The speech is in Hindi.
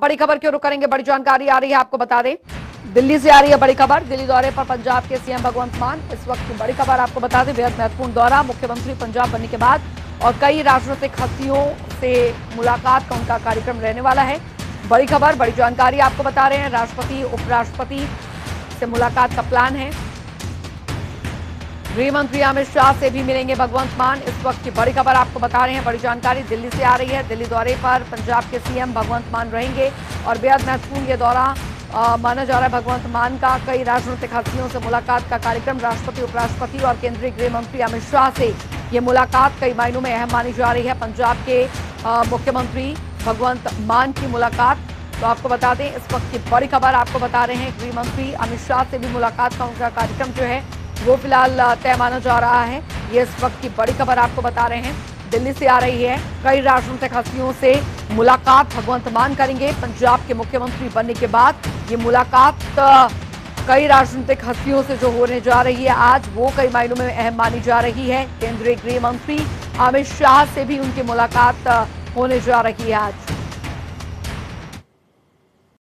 बड़ी खबर क्यों रुक करेंगे बड़ी जानकारी आ रही है, आपको बता दें। दिल्ली से आ रही है बड़ी खबर। दिल्ली दौरे पर पंजाब के सीएम भगवंत मान इस वक्त की बड़ी खबर आपको बता दें। बेहद महत्वपूर्ण दौरा, मुख्यमंत्री पंजाब बनने के बाद और कई राजनीतिक हस्तियों से मुलाकात का उनका कार्यक्रम रहने वाला है। बड़ी खबर, बड़ी जानकारी आपको बता रहे हैं। राष्ट्रपति, उपराष्ट्रपति से मुलाकात का प्लान है। गृह मंत्री अमित शाह से भी मिलेंगे भगवंत मान। इस वक्त की बड़ी खबर आपको बता रहे हैं, बड़ी जानकारी दिल्ली से आ रही है। दिल्ली दौरे पर पंजाब के सीएम भगवंत मान रहेंगे और बेहद महत्वपूर्ण ये दौरा माना जा रहा है भगवंत मान का। कई राजनीतिक हस्तियों से मुलाकात का कार्यक्रम, राष्ट्रपति, उपराष्ट्रपति और केंद्रीय गृह मंत्री अमित शाह से। ये मुलाकात कई मायनों में अहम मानी जा रही है। पंजाब के मुख्यमंत्री भगवंत मान की मुलाकात। तो आपको बता दें, इस वक्त की बड़ी खबर आपको बता रहे हैं। गृह मंत्री अमित शाह से भी मुलाकात का उनका कार्यक्रम जो है वो फ़िलहाल तय माना जा रहा है। ये इस वक्त की बड़ी खबर आपको बता रहे हैं। दिल्ली से आ रही है। कई राजनीतिक हस्तियों से मुलाकात भगवंत मान करेंगे। पंजाब के मुख्यमंत्री बनने के बाद ये मुलाकात कई राजनीतिक हस्तियों से जो होने जा रही है, आज वो कई मायनों में अहम मानी जा रही है। केंद्रीय गृह मंत्री अमित शाह से भी उनकी मुलाकात होने जा रही है आज।